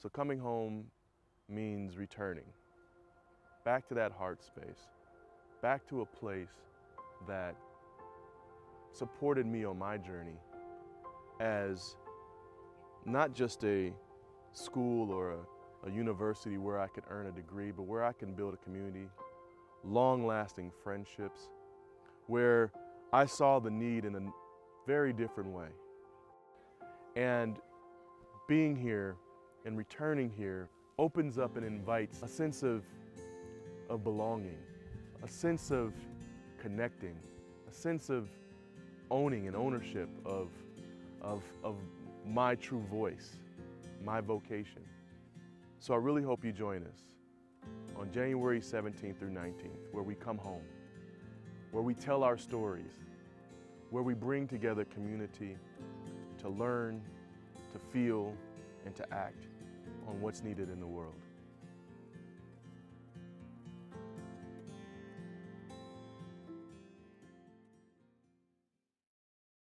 So coming home means returning back to that heart space, back to a place that supported me on my journey as not just a school or a, a, university where I could earn a degree, but where I can build a community, long lasting friendships, where I saw the need in a very different way. And being here and returning here opens up and invites a sense of, of belonging, a sense of connecting, a sense of owning and ownership of, of, of my true voice, my vocation. So I really hope you join us on January 17th through 19th, where we come home, where we tell our stories, where we bring together community to learn, to feel, and to act on what's needed in the world.